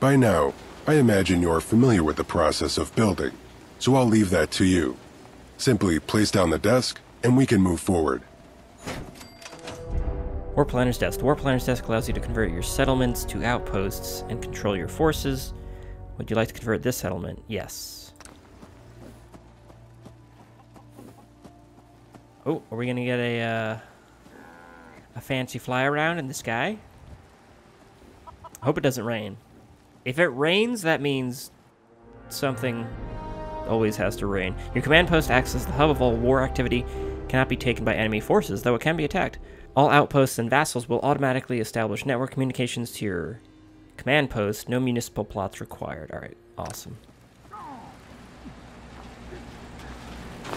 By now, I imagine you're familiar with the process of building, so I'll leave that to you. Simply place down the desk, and we can move forward. War Planner's Desk. The War Planner's Desk allows you to convert your settlements to outposts and control your forces. Would you like to convert this settlement? Yes. Oh, are we gonna get a uh, a fancy fly around in the sky? I hope it doesn't rain. If it rains, that means something always has to rain. Your command post acts as the hub of all war activity, cannot be taken by enemy forces, though it can be attacked. All outposts and vassals will automatically establish network communications to your command post. No municipal plots required. Alright, awesome.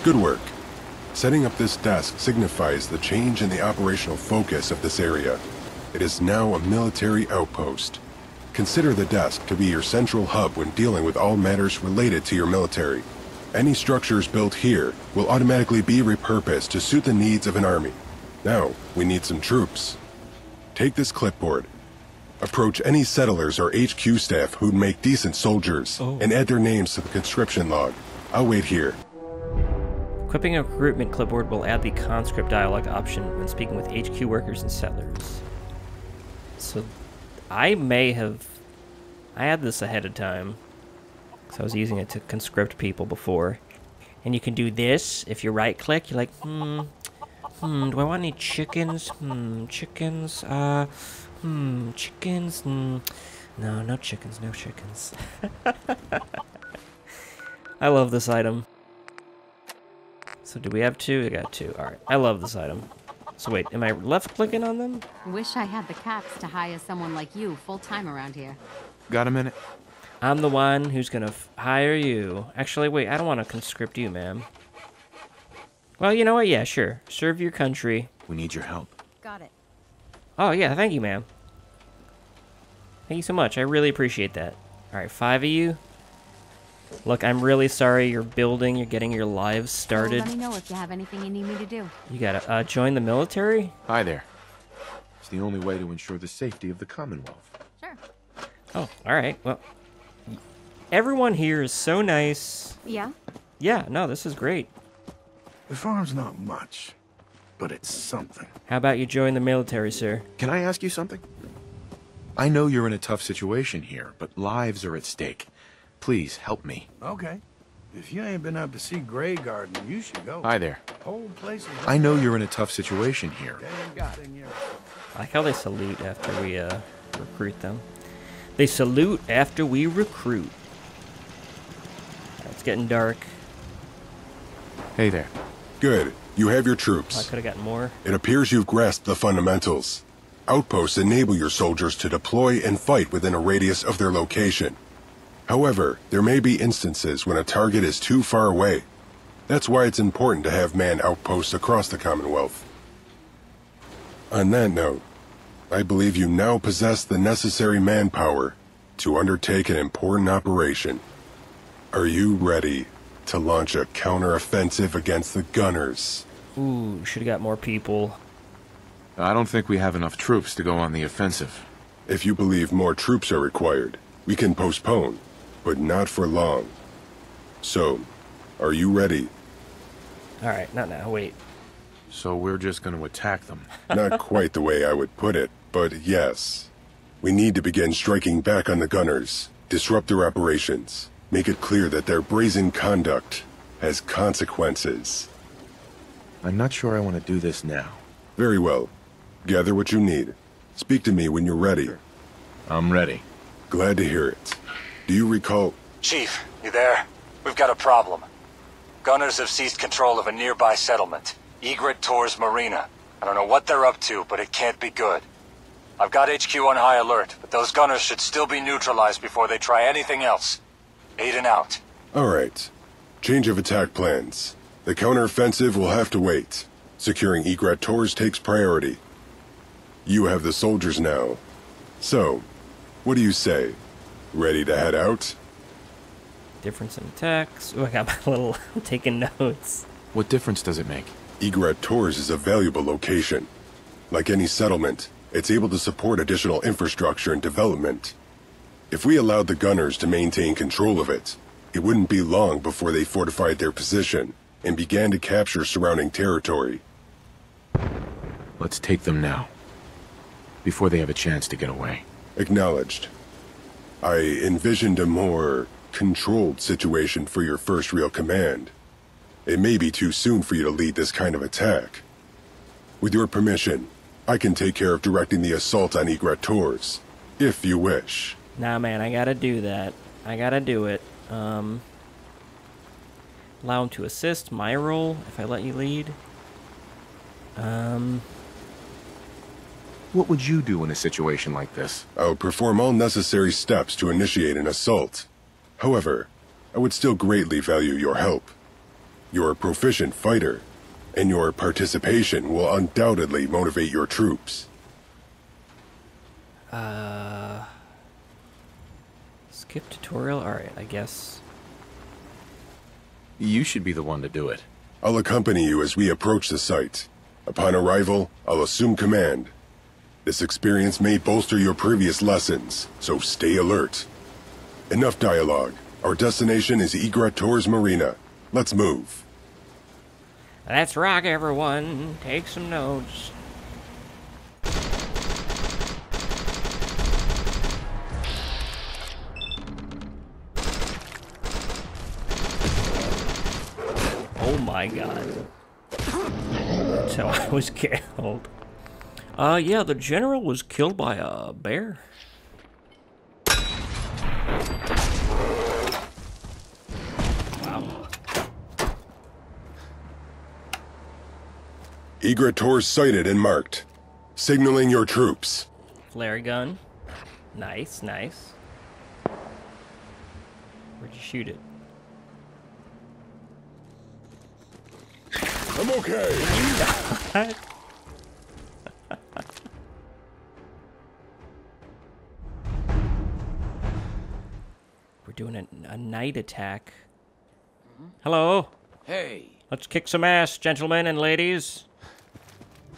Good work. Setting up this desk signifies the change in the operational focus of this area. It is now a military outpost. Consider the desk to be your central hub when dealing with all matters related to your military. Any structures built here will automatically be repurposed to suit the needs of an army. Now, we need some troops. Take this clipboard. Approach any settlers or HQ staff who'd make decent soldiers, Oh. and add their names to the conscription log. I'll wait here. Equipping a recruitment clipboard will add the conscript dialogue option when speaking with HQ workers and settlers. So, I may have... I had this ahead of time. Because I was using it to conscript people before. And you can do this if you right-click. You're like, hmm... Hmm, do I want any chickens? Hmm, chickens? Uh, hmm, chickens? Hmm... No, no chickens, no chickens. I love this item. So do we have two? We got two. All right. I love this item. So wait, am I left clicking on them? Wish I had the caps to hire someone like you full time around here. Got a minute? I'm the one who's gonna f- hire you. Actually, wait, I don't want to conscript you, ma'am. Well, you know what? Yeah, sure. Serve your country. We need your help. Got it. Oh yeah, thank you, ma'am. Thank you so much. I really appreciate that. All right, five of you. Look, I'm really sorry you're building. You're getting your lives So started. let me know if you have anything you need me to do. You gotta uh, join the military. Hi there. It's the only way to ensure the safety of the Commonwealth. Sure. Oh, all right. Well, everyone here is so nice. Yeah? Yeah, no, this is great. The farm's not much, but it's something. How about you join the military, sir? Can I ask you something? I know you're in a tough situation here, but lives are at stake. Please help me. Okay. If you ain't been up to see Graygarden, you should go. Hi there. Whole place is I know you're in a tough situation here. Damn got in your I like how they salute after we uh, recruit them. They salute after we recruit. It's getting dark. Hey there. Good. You have your troops. I could have gotten more. It appears you've grasped the fundamentals. Outposts enable your soldiers to deploy and fight within a radius of their location. However, there may be instances when a target is too far away. That's why it's important to have manned outposts across the Commonwealth. On that note, I believe you now possess the necessary manpower to undertake an important operation. Are you ready to launch a counteroffensive against the Gunners? Ooh, should have got more people. I don't think we have enough troops to go on the offensive. If you believe more troops are required, we can postpone, but not for long. So, are you ready? Alright, not now. Wait. So we're just going to attack them. Not quite the way I would put it, but yes. We need to begin striking back on the gunners, disrupt their operations, make it clear that their brazen conduct has consequences. I'm not sure I want to do this now. Very well. Gather what you need. Speak to me when you're ready. I'm ready. Glad to hear it. Do you recall? Chief, you there? We've got a problem. Gunners have seized control of a nearby settlement, Egret Tours Marina. I don't know what they're up to, but it can't be good. I've got HQ on high alert, but those gunners should still be neutralized before they try anything else. Aiden out. All right. Change of attack plans. The counteroffensive will have to wait. Securing Egret Tours takes priority. You have the soldiers now. So, what do you say? Ready to head out? Difference in attacks. Ooh, I got my little taking notes. What difference does it make? Egret Tours is a valuable location. Like any settlement, it's able to support additional infrastructure and development. If we allowed the gunners to maintain control of it, it wouldn't be long before they fortified their position and began to capture surrounding territory. Let's take them now. Before they have a chance to get away. Acknowledged. I envisioned a more controlled situation for your first real command. It may be too soon for you to lead this kind of attack. With your permission, I can take care of directing the assault on Egret Tours, if you wish. Nah, man, I gotta do that. I gotta do it. Um, allow him to assist my role if I let you lead. Um, What would you do in a situation like this? I'll perform all necessary steps to initiate an assault. However, I would still greatly value your help. You're a proficient fighter, and your participation will undoubtedly motivate your troops. uh, skip tutorial. All right, I guess. You should be the one to do it. I'll accompany you as we approach the site. Upon arrival, I'll assume command. This experience may bolster your previous lessons, so stay alert. Enough dialogue. Our destination is Egret Tours Marina. Let's move. Let's rock, everyone. Take some notes. Oh my god. So I was killed. Uh, yeah, the general was killed by a bear. Wow. Egret sighted and marked. Signaling your troops. Flare gun. Nice, nice. Where'd you shoot it? I'm okay. doing a, a night attack. Mm-hmm. Hello. Hey, Let's kick some ass, gentlemen and ladies.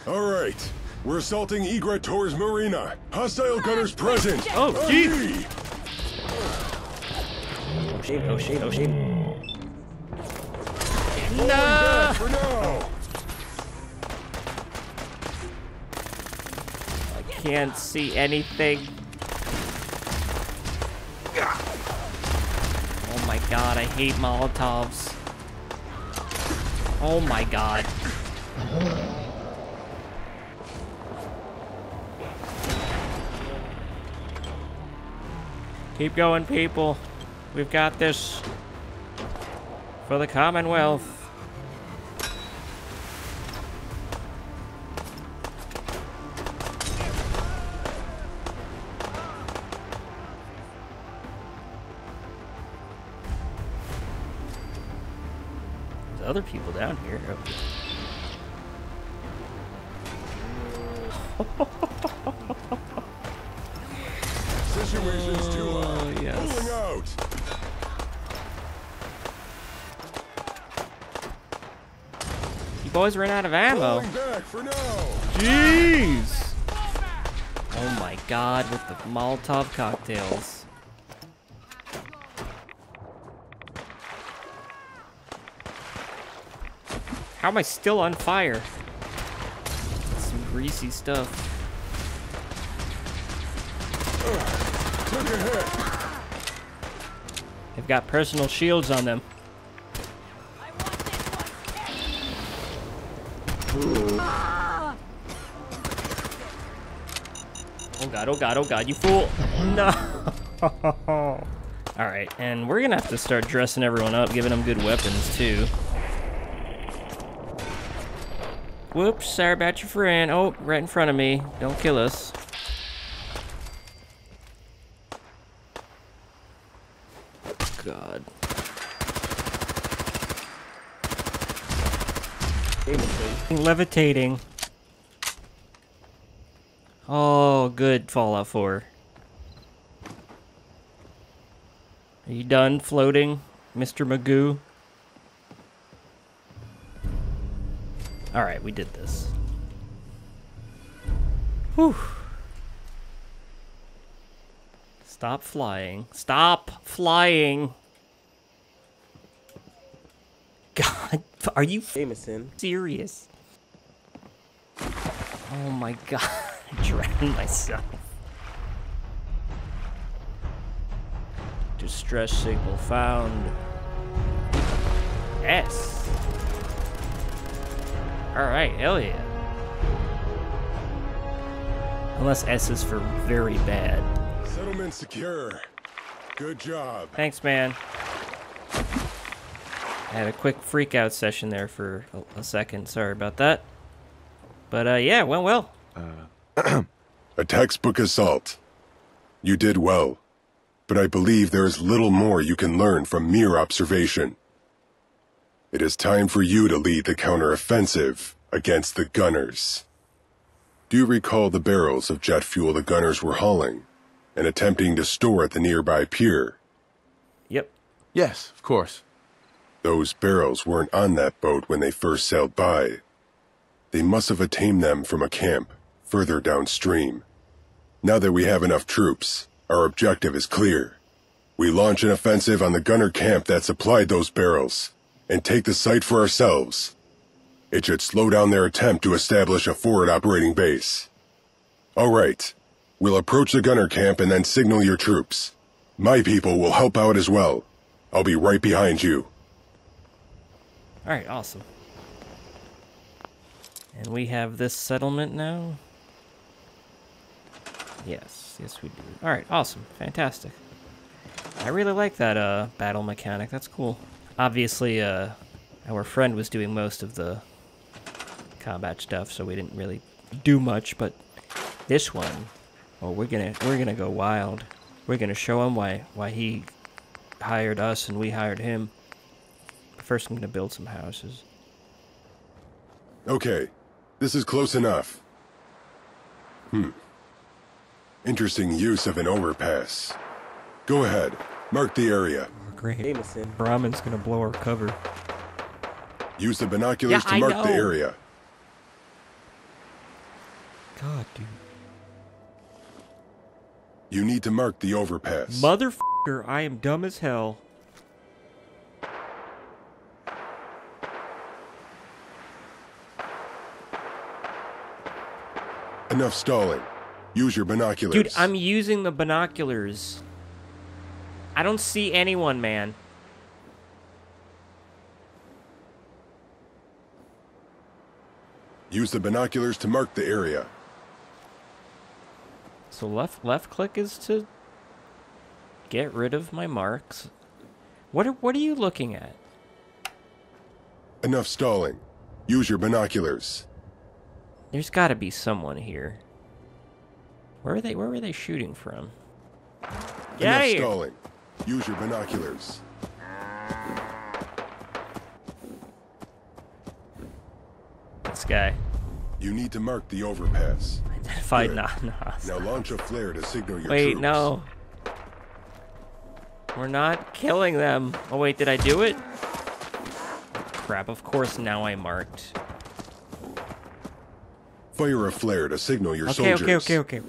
All right. We're assaulting Egret Tours Marina. Hostile gunners present. Oh, gee. Aye. Oh shit, oh shit, oh shit. Back for now. Can't see anything. God, I hate Molotovs. Oh my god. Keep going, people. We've got this. For the Commonwealth. Other people down here. Situation's too hot. Oh, yes. Out. You boys ran out of ammo. Back for now. Jeez! Oh my god, with the Molotov cocktails. How am I still on fire? Some greasy stuff. They've got personal shields on them. Oh god, oh god, oh god, you fool! No! Alright, and we're gonna have to start dressing everyone up, giving them good weapons too. Whoops, sorry about your friend. Oh, right in front of me. Don't kill us. God. Levitating. Oh, good Fallout 4. Are you done floating, Mr. Magoo? Alright, we did this. Whew. Stop flying. Stop flying. God, are you Jameson. serious? Oh my god, I drowned myself. Distress signal found. S. Alright, hell yeah. Unless S is for very bad. Settlement secure. Good job. Thanks, man. I had a quick freak out session there for a, a second. Sorry about that. But uh, yeah, it went well. A textbook assault. You did well. But I believe there is little more you can learn from mere observation. It is time for you to lead the counteroffensive against the gunners. Do you recall the barrels of jet fuel the gunners were hauling and attempting to store at the nearby pier? Yep. Yes, of course. Those barrels weren't on that boat when they first sailed by. They must have attained them from a camp further downstream. Now that we have enough troops, our objective is clear. We launch an offensive on the gunner camp that supplied those barrels and take the site for ourselves. It should slow down their attempt to establish a forward operating base. All right. We'll approach the gunner camp and then signal your troops. My people will help out as well. I'll be right behind you. Alright, awesome. And we have this settlement now? Yes, yes we do. Alright, awesome. Fantastic. I really like that uh, battle mechanic. That's cool. Obviously, uh, our friend was doing most of the combat stuff, so we didn't really do much, but this one, oh, we're gonna we're gonna go wild. We're gonna show him why why he hired us and we hired him. But First, I'm gonna build some houses. Okay, this is close enough. Hmm. Interesting use of an overpass. Go ahead, mark the area. Great. Jameson. Brahmin's gonna blow our cover. Use the binoculars Yeah, to I mark the area. God, dude. You need to mark the overpass. Motherfucker, I am dumb as hell. Enough stalling. Use your binoculars. Dude, I'm using the binoculars. I don't see anyone, man. Use the binoculars to mark the area. So left left click is to get rid of my marks. What are what are you looking at? Enough stalling. Use your binoculars. There's got to be someone here. Where are they? Where were they shooting from? Get Enough stalling. Use your binoculars. This guy You need to mark the overpass. identified. Nas. Nas. Now launch a flare to signal your Wait, troops. no. We're not killing them. Oh wait, did I do it? Crap, of course now I marked. Fire a flare to signal your Okay, soldiers. okay, okay, okay.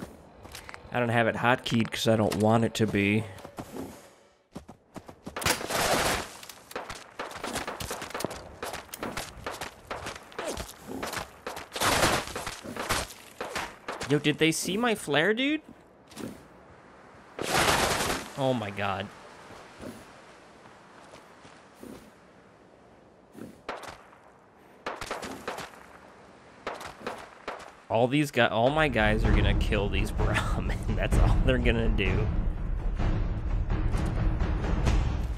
I don't have it hotkeyed because I don't want it to be. Yo, did they see my flare, dude? Oh my god. All these guys, all my guys are gonna kill these Brahmin. That's all they're gonna do.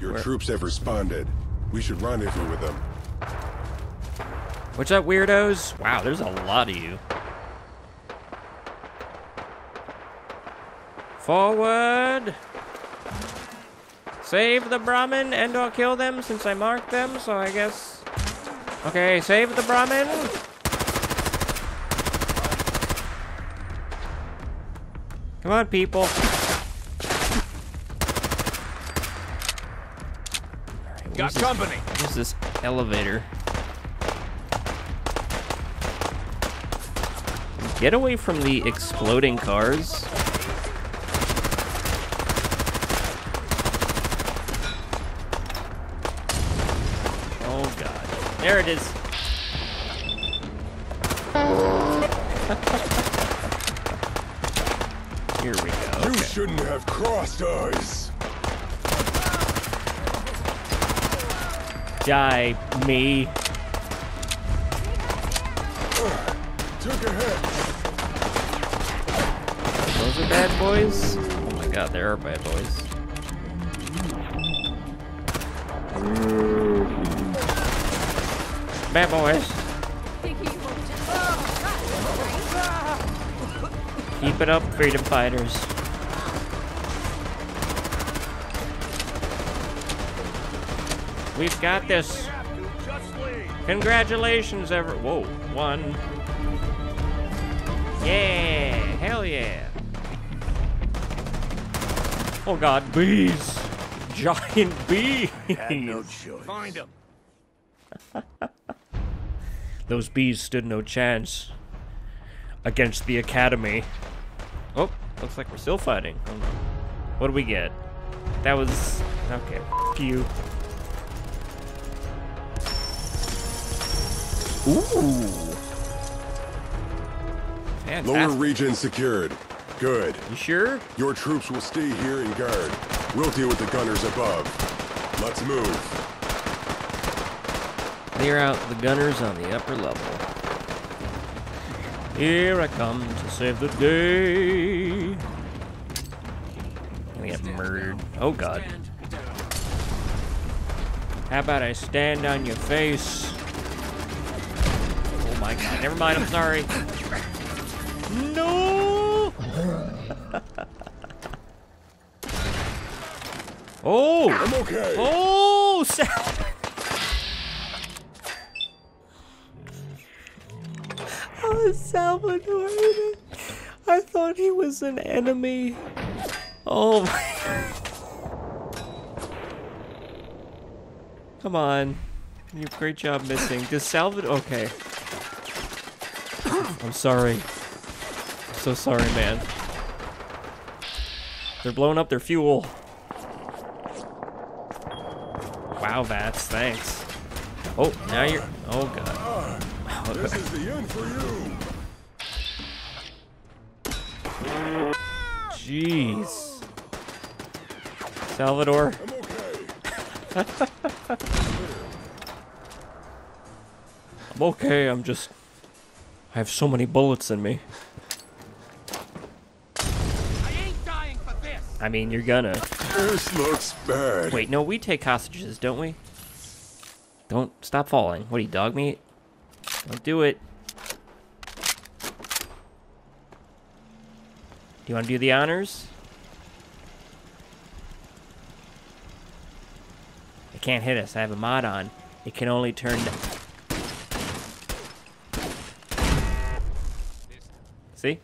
Your Where- troops have responded. We should rendezvous with them. What's up, weirdos? Wow, there's a lot of you. Forward! Save the Brahmin and or kill them since I marked them, so I guess... Okay, save the Brahmin! Come on, people. Got company. Where's this elevator? Get away from the exploding cars. There it is. Here we go. You shouldn't have crossed us. Die, me. Took a hit. Those are bad boys? Oh my god, there are bad boys. Bad boys. Eh? Keep it up, freedom fighters. We've got this. Congratulations, ever. Whoa, one. Yeah, hell yeah. Oh god, bees! Giant bees! No choice. Find him. Those bees stood no chance against the Academy. Oh, looks like we're still fighting. What do we get? That was... okay. F you. Ooh! Lower region secured. Good. You sure? Your troops will stay here and guard. We'll deal with the gunners above. Let's move. Clear out the gunners on the upper level. Here I come to save the day. We get murdered. Oh god. How about I stand on your face? Oh my god. Never mind. I'm sorry. No. oh. I'm okay. Oh, Sal. Salvador. I thought he was an enemy. Oh. Come on. You great job missing. Does Salvador. Okay. I'm sorry. so sorry, man. They're blowing up their fuel. Wow, Vats, thanks. Oh, now you're. Oh, God. This is the end for you. Jeez. Salvador. I'm okay. I'm okay, I'm just. I have so many bullets in me. I ain't dying for this. I mean, you're gonna. This looks bad. Wait, no, we take hostages, don't we? Don't stop falling. What are you, dog meat? Don't do it. Do you want to do the honors? It can't hit us. I have a mod on. It can only turn. See?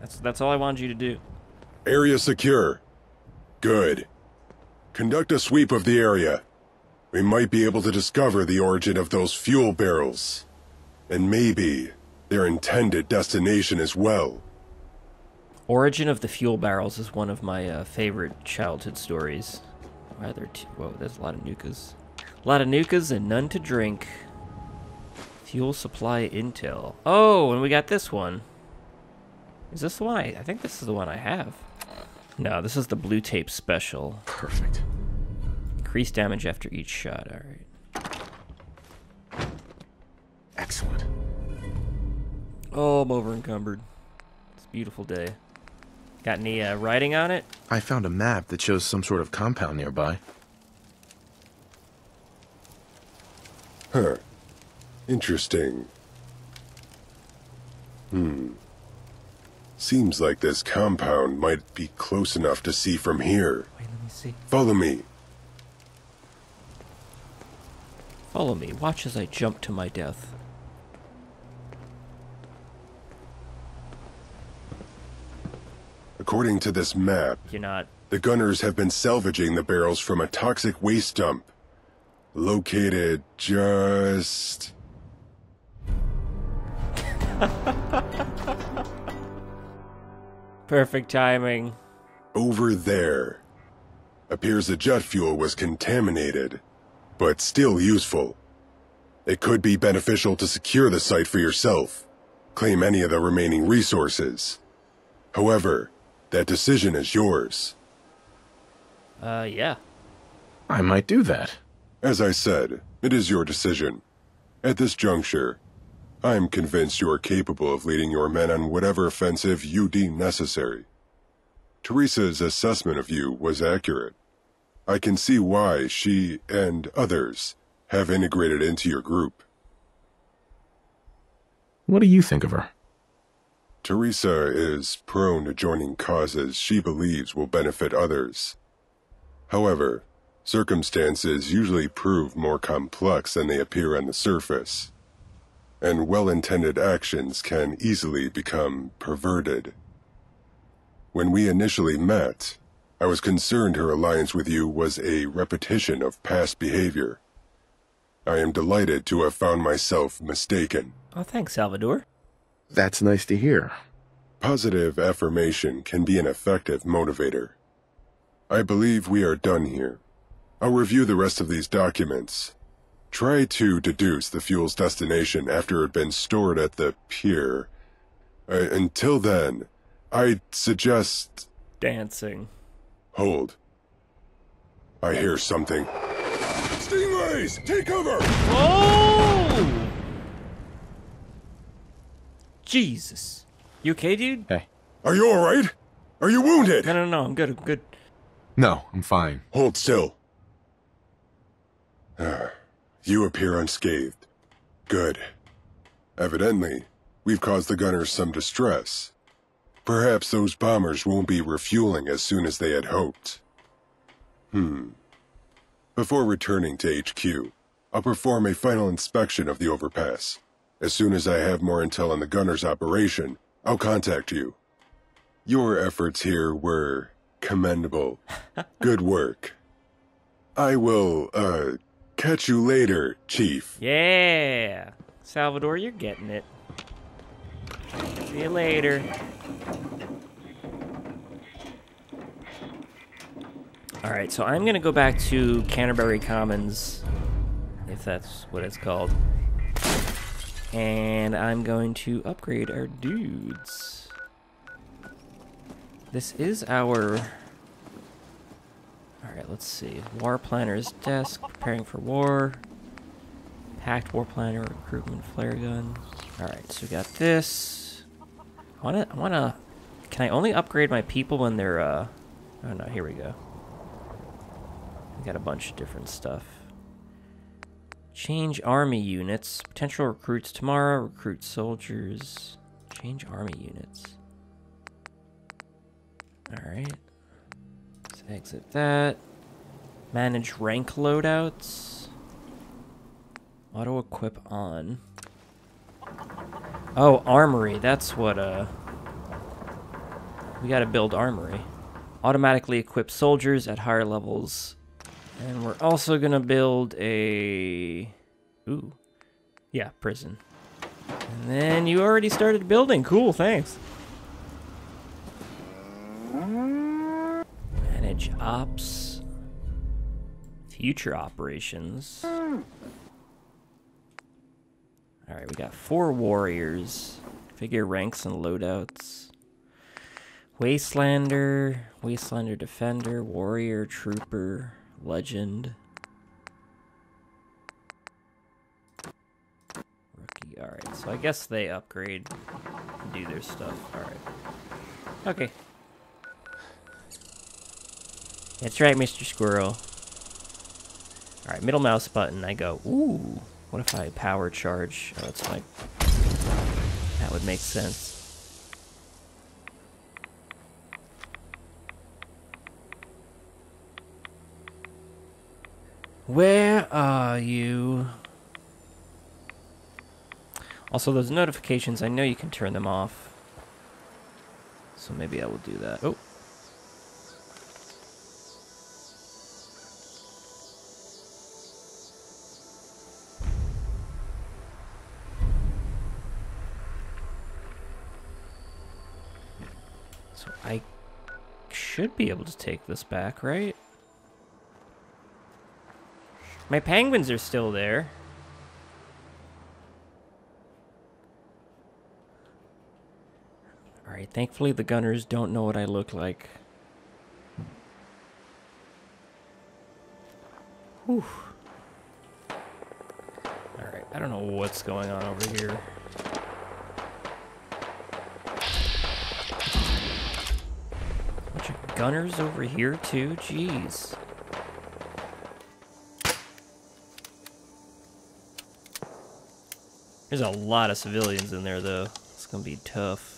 That's that's all I wanted you to do. Area secure. Good. Conduct a sweep of the area. We might be able to discover the origin of those fuel barrels. And maybe their intended destination as well. Origin of the Fuel Barrels is one of my uh, favorite childhood stories. Rather, t- whoa, there's a lot of nukas. A lot of nukas and none to drink. Fuel supply intel. Oh, and we got this one. Is this the one I, I think this is the one I have. No, this is the blue tape special. Perfect. Increased damage after each shot. All right. Excellent. Oh, I'm over encumbered. It's a beautiful day. Got any uh, writing on it? I found a map that shows some sort of compound nearby. Huh. Interesting. Hmm. Seems like this compound might be close enough to see from here. Wait, let me see. Follow me. Follow me. Watch as I jump to my death. According to this map, You're not. the gunners have been salvaging the barrels from a toxic waste dump. Located just... Perfect timing. over there. Appears the jet fuel was contaminated, but still useful. It could be beneficial to secure the site for yourself, claim any of the remaining resources. However, that decision is yours. Uh, yeah. I might do that. As I said, it is your decision. At this juncture, I am convinced you are capable of leading your men on whatever offensive you deem necessary. Teresa's assessment of you was accurate. I can see why she and others have integrated into your group. What do you think of her? Teresa is prone to joining causes she believes will benefit others. However, circumstances usually prove more complex than they appear on the surface, and well-intended actions can easily become perverted. When we initially met, I was concerned her alliance with you was a repetition of past behavior. I am delighted to have found myself mistaken. Oh, thanks, Salvador. That's nice to hear. Positive affirmation can be an effective motivator. I believe we are done here. I'll review the rest of these documents. Try to deduce the fuel's destination after it had been stored at the pier. Uh, until then, I'd suggest... Dancing. Hold. I hear something. Stingrays! Take cover! Oh! Jesus. You okay, dude? Hey. Are you alright? Are you wounded? No, no, no. I'm good. I'm good. No, I'm fine. Hold still. Ah, you appear unscathed. Good. Evidently, we've caused the gunners some distress. Perhaps those bombers won't be refueling as soon as they had hoped. Hmm. Before returning to HQ, I'll perform a final inspection of the overpass. As soon as I have more intel on the gunner's operation, I'll contact you. Your efforts here were commendable. Good work. I will, uh, catch you later, Chief. Yeah. Salvador, you're getting it. See you later. Alright, so I'm gonna go back to Canterbury Commons, if that's what it's called. And I'm going to upgrade our dudes. This is our... Alright, let's see. War Planner's desk, preparing for war. Packed War Planner, recruitment, flare gun. Alright, so we got this. I wanna, I wanna... Can I only upgrade my people when they're, uh... Oh no, here we go. We got a bunch of different stuff. Change army units. Potential recruits tomorrow. Recruit soldiers. Change army units. Alright. Let's exit that. Manage rank loadouts. Auto equip on. Oh, armory. That's what, uh. We gotta build armory. Automatically equip soldiers at higher levels. And we're also gonna build a. Ooh. Yeah, prison. And then you already started building. Cool, thanks. Manage ops. Future operations. Alright, we got four warriors. Figure ranks and loadouts. Wastelander, Wastelander Defender, Warrior, Trooper, Legend. Rookie, alright, so I guess they upgrade do their stuff. Alright. Okay. That's right, Mr. Squirrel. Alright, middle mouse button, I go, ooh, what if I power charge? Oh, it's like, that would make sense. Where are you? Also, those notifications, I know you can turn them off. So maybe I will do that. Oh. So I should be able to take this back, right? My penguins are still there. Alright, thankfully the gunners don't know what I look like. Whew. Alright, I don't know what's going on over here. Bunch of gunners over here too? Jeez. There's a lot of civilians in there though. It's gonna be tough.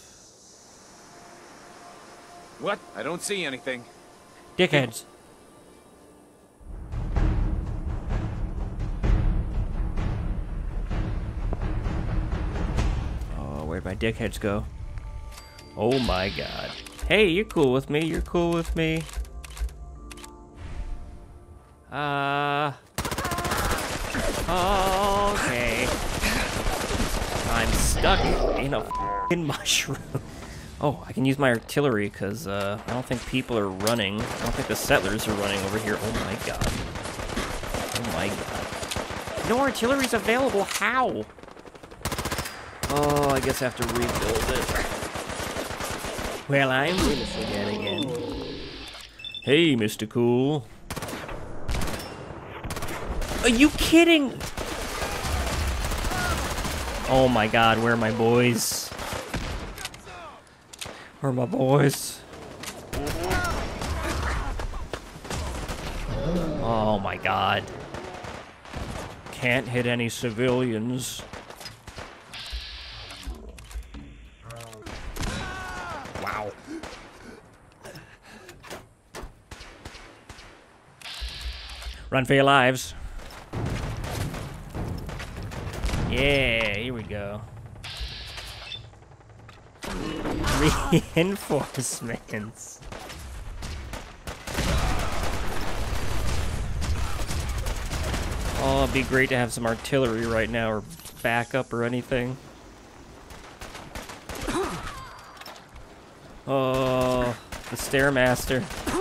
What? I don't see anything. Dickheads. Oh, where'd my dickheads go? Oh my god. Hey, you're cool with me. You're cool with me. Uh. Okay. Stuck in a f***ing mushroom. Oh, I can use my artillery because uh, I don't think people are running. I don't think the settlers are running over here. Oh my god. Oh my god. No artillery's available. How? Oh, I guess I have to rebuild it. Well, I'm innocent yet again. Hey, Mr. Cool. Are you kidding? Oh my god, where are my boys? Where are my boys? Oh my god. Can't hit any civilians. Wow. Run for your lives. Yeah, here we go. Reinforcements. Oh, it'd be great to have some artillery right now, or backup, or anything. Oh, the Stairmaster.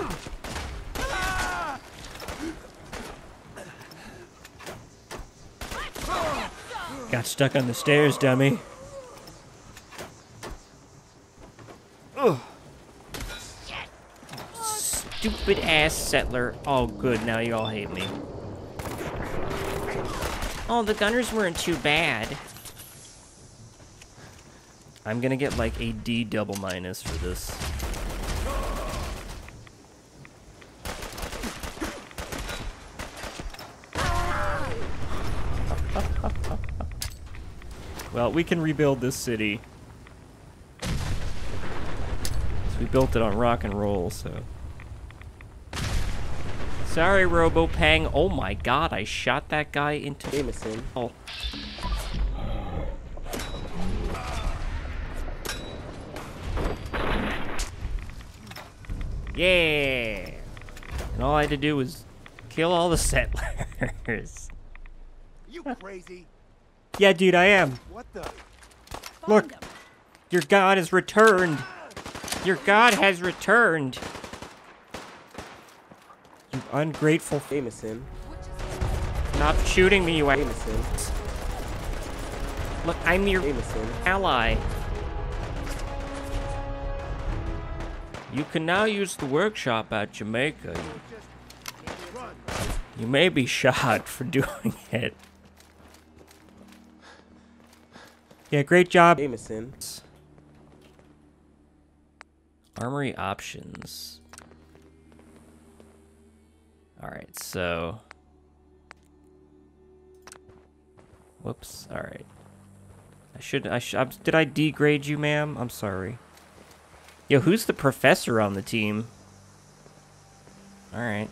Got stuck on the stairs, dummy. Stupid ass settler. Oh, good. Now you all hate me. Oh, the gunners weren't too bad. I'm gonna get like a D double minus for this. Well, we can rebuild this city. So we built it on rock and roll, so. Sorry, RoboPang. Oh my god, I shot that guy into. Jameson. Oh. Yeah. And all I had to do was kill all the settlers. You crazy? Yeah, dude, I am. What the? Look, your god has returned. Your god has returned. You ungrateful. F- Jameson. Stop shooting me, you. a- Jameson. Look, I'm your Jameson. ally. You can now use the workshop at Jamaica. You, you may be shot for doing it. Yeah, great job. Jameson. Armory options. Alright, so... Whoops, alright. I should, I should, did I degrade you, ma'am? I'm sorry. Yo, who's the professor on the team? Alright.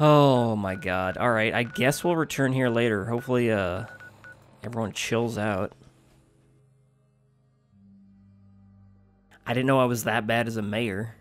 Oh my god. Alright, I guess we'll return here later. Hopefully, uh, everyone chills out. I didn't know I was that bad as a mayor.